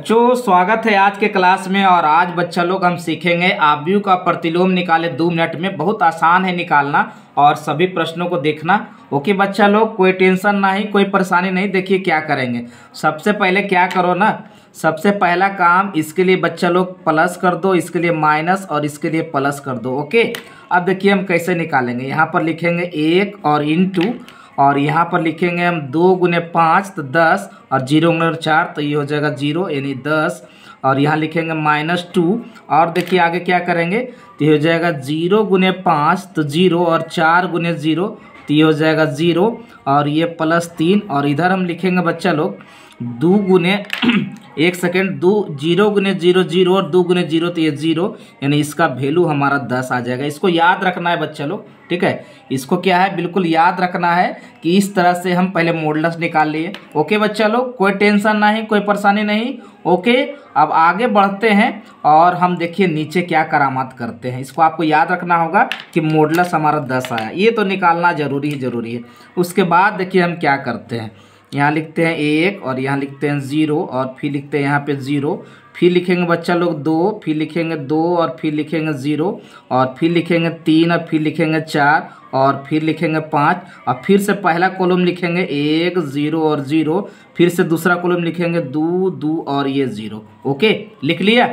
बच्चों, स्वागत है आज के क्लास में और आज बच्चा लोग हम सीखेंगे आव्यू का प्रतिलोम निकाले दो मिनट में। बहुत आसान है निकालना और सभी प्रश्नों को देखना। ओके बच्चा लोग, कोई टेंशन ना ही कोई परेशानी नहीं, देखिए क्या करेंगे। सबसे पहले क्या करो ना? सबसे पहला काम, इसके लिए बच्चा लोग प्लस कर दो, इसके लिए माइनस और इसके लिए प्लस कर दो। ओके? अब देखिए हम कैसे निकालेंगे। यहाँ पर लिखेंगे एक और इंटू और यहाँ पर लिखेंगे हम दो गुने पाँच तो दस, और ज़ीरो गुने चार तो ये हो जाएगा ज़ीरो, यानी दस। और यहाँ लिखेंगे माइनस टू, और देखिए आगे क्या करेंगे तो ये हो जाएगा ज़ीरो गुने पाँच तो ज़ीरो, और चार गुने ज़ीरो तो ये हो जाएगा ज़ीरो, और ये प्लस तीन, और इधर हम लिखेंगे बच्चा लोग दो गुने एक सेकेंड, दो ज़ीरो गुने ज़ीरो ज़ीरो और दो गुने ज़ीरो तो ये ज़ीरो, यानी इसका वैल्यू हमारा दस आ जाएगा। इसको याद रखना है बच्चा लोग, ठीक है? इसको क्या है? बिल्कुल याद रखना है कि इस तरह से हम पहले मॉडल्स निकाल लिए। ओके बच्चा लोग, कोई टेंशन नहीं, कोई परेशानी नहीं। ओके अब आगे बढ़ते हैं और हम देखिए नीचे क्या करामात करते हैं। इसको आपको याद रखना होगा कि मॉडलस हमारा दस आया। ये तो निकालना ज़रूरी ही ज़रूरी है। उसके बाद देखिए हम क्या करते हैं। यहाँ लिखते हैं एक और यहाँ लिखते हैं ज़ीरो और फिर लिखते हैं यहाँ पे ज़ीरो। फिर लिखेंगे बच्चा लोग दो, फिर लिखेंगे दो और फिर लिखेंगे ज़ीरो और फिर लिखेंगे तीन और फिर लिखेंगे चार और फिर लिखेंगे पाँच और फिर से पहला कॉलम लिखेंगे एक, ज़ीरो और ज़ीरो। फिर से दूसरा कॉलम लिखेंगे दो दो और ये ज़ीरो। ओके, लिख लिया?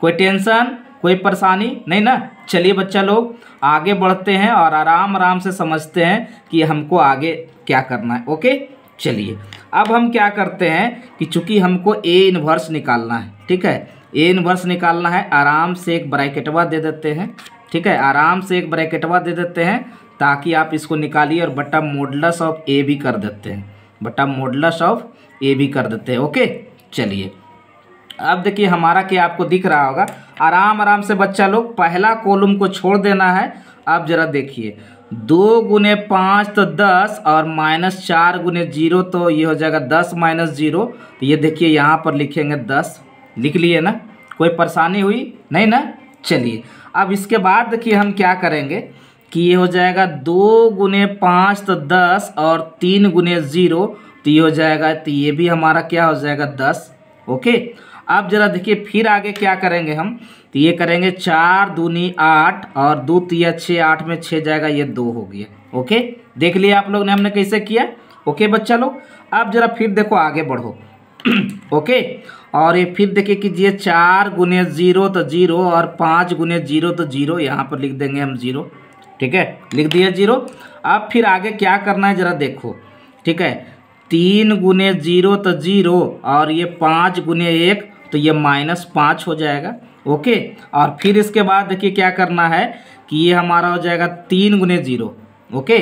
कोई टेंशन? कोई परेशानी? नहीं ना? चलिए बच्चा लोग, आगे बढ़ते हैं और आराम आराम से समझते हैं कि हमको आगे क्या करना है। ओके? चलिए, अब हम क्या करते हैं कि चूँकि हमको ए इन्वर्स निकालना है, ठीक है? ए इन्वर्स निकालना है, आराम से एक ब्रैकेटवा दे देते हैं, ठीक है? आराम से एक ब्रैकेटवा दे देते हैं, ताकि आप इसको निकालिए और बटा मोडलस ऑफ़ ए भी कर देते हैं। बटा मोडलस ऑफ़ ए भी कर देते हैं ओके चलिए, अब देखिए हमारा क्या आपको दिख रहा होगा। आराम आराम से बच्चा लोग, पहला कॉलम को छोड़ देना है। अब जरा देखिए दो गुने पाँच तो दस और माइनस चार गुने ज़ीरो तो ये हो जाएगा दस माइनस ज़ीरो। तो ये देखिए यहाँ पर लिखेंगे दस। लिख लिए ना? कोई परेशानी हुई? नहीं ना? चलिए। अब इसके बाद देखिए हम क्या करेंगे कि ये हो जाएगा दो गुने पाँच तो दस और तीन गुने ज़ीरो। तो ये हो जाएगा तो ये भी हमारा क्या हो जाएगा दस। ओके? अब जरा देखिए, फिर आगे क्या करेंगे हम? तो ये करेंगे चार दूनी आठ और दो तिया छः, आठ में छः जाएगा, ये दो हो गया। ओके? देख लिया आप लोग ने हमने कैसे किया? ओके बच्चा लोग? अब जरा फिर देखो आगे बढ़ो। ओके? और ये फिर देखिए कीजिए चार गुने ज़ीरो तो ज़ीरो और पाँच गुने ज़ीरो तो ज़ीरो, यहाँ पर लिख देंगे हम ज़ीरो। ठीक है? लिख दिए ज़ीरो। अब फिर आगे क्या करना है ज़रा देखो। ठीक है? तीन गुने ज़ीरो तो ज़ीरो और ये पाँच गुने एक तो ये माइनस पाँच हो जाएगा, ओके? और फिर इसके बाद देखिए क्या करना है कि ये हमारा हो जाएगा तीन गुने ज़ीरो, ओके?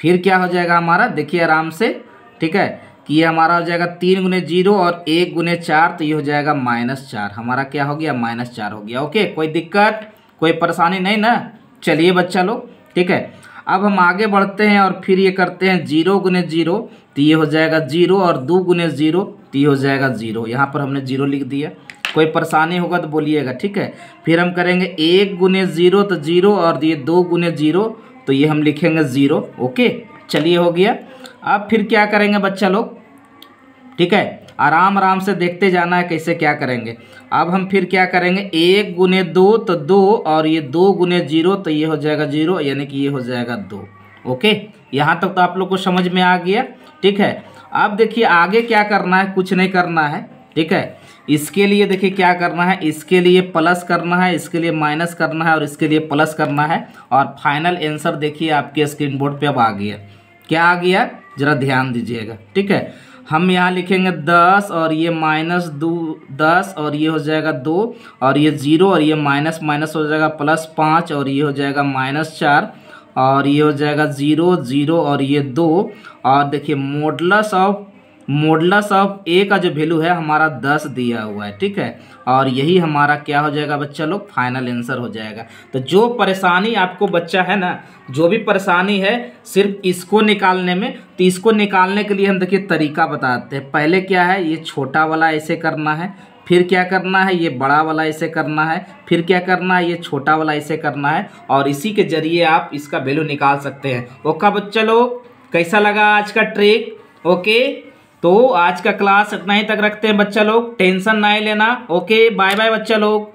फिर क्या हो जाएगा हमारा? देखिए आराम से, ठीक है? कि ये हमारा हो जाएगा तीन गुने ज़ीरो और एक गुने चार तो ये हो जाएगा माइनस चार। हमारा क्या हो गया? माइनस चार हो गया, ओके? कोई दिक्कत? कोई परेशानी नहीं ना? चलिए बच्चा लोग, ठीक है? अब हम आगे बढ़ते हैं और फिर ये करते हैं ज़ीरो गुने ज़ीरो तो ये हो जाएगा ज़ीरो और दो गुने ज़ीरो ये हो जाएगा ज़ीरो यहाँ पर हमने ज़ीरो लिख दिया। कोई परेशानी होगा तो बोलिएगा, ठीक है? फिर हम करेंगे एक गुने ज़ीरो तो ज़ीरो और ये दो गुने ज़ीरो तो ये हम लिखेंगे ज़ीरो ओके चलिए हो गया। अब फिर क्या करेंगे बच्चा लोग? ठीक है? आराम आराम से देखते जाना है कैसे क्या करेंगे। अब हम फिर क्या करेंगे? एक गुने दो तो दो, और ये दो गुने ज़ीरो तो ये हो जाएगा ज़ीरो यानी कि ये हो जाएगा दो ओके यहाँ तक तो आप लोग को समझ में आ गया, ठीक है? अब देखिए आगे क्या करना है, कुछ नहीं करना है, ठीक है? इसके लिए देखिए क्या करना है, इसके लिए प्लस करना है, इसके लिए माइनस करना है और इसके लिए प्लस करना है और फाइनल आंसर देखिए आपके स्क्रीन बोर्ड पर अब आ गया। क्या आ गया? ज़रा ध्यान दीजिएगा, ठीक है? हम यहाँ लिखेंगे दस और ये माइनस दो, दस और ये हो जाएगा दो और ये ज़ीरो और ये माइनस माइनस हो जाएगा प्लस पाँच और ये हो जाएगा माइनस चार। और ये हो जाएगा ज़ीरो ज़ीरो और ये दो। और देखिए modulus of modulus of A का जो वैल्यू है, हमारा दस दिया हुआ है, ठीक है? और यही हमारा क्या हो जाएगा बच्चा लोग फाइनल आंसर हो जाएगा। तो जो परेशानी आपको बच्चा है ना, जो भी परेशानी है, सिर्फ़ इसको निकालने में तो इसको निकालने के लिए हम देखिए तरीका बताते हैं। पहले क्या है, ये छोटा वाला ऐसे करना है फिर क्या करना है? ये बड़ा वाला ऐसे करना है, फिर क्या करना है? ये छोटा वाला ऐसे करना है, और इसी के ज़रिए आप इसका वैल्यू निकाल सकते हैं। ओका बच्चा लोग कैसा लगा आज का ट्रिक ओके तो आज का क्लास इतना ही तक रखते हैं बच्चा लोग, टेंशन ना लेना। ओके बाय बाय बच्चा लोग।